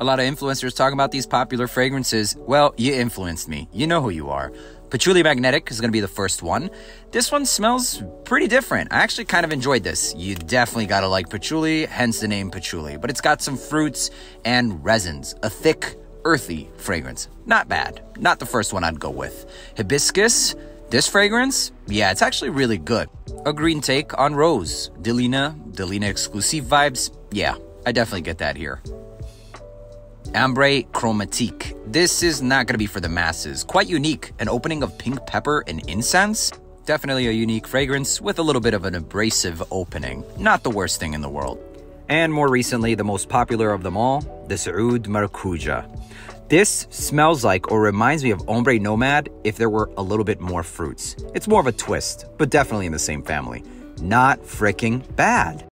A lot of influencers talking about these popular fragrances. Well, you influenced me. You know who you are. Patchouli Magnetik is going to be the first one. This one smells pretty different. I actually kind of enjoyed this. You definitely got to like patchouli, hence the name patchouli. But it's got some fruits and resins, a thick, earthy fragrance. Not bad. Not the first one I'd go with. Hibiscus, this fragrance, yeah, it's actually really good. A green take on rose. Delina, Delina exclusive vibes, yeah, I definitely get that here. Ambre Chromatique. This is not going to be for the masses. Quite unique. An opening of pink pepper and incense. Definitely a unique fragrance with a little bit of an abrasive opening. Not the worst thing in the world. And more recently, the most popular of them all, the Oud Maracuja. This smells like or reminds me of Ombre Nomade if there were a little bit more fruits. It's more of a twist, but definitely in the same family. Not freaking bad.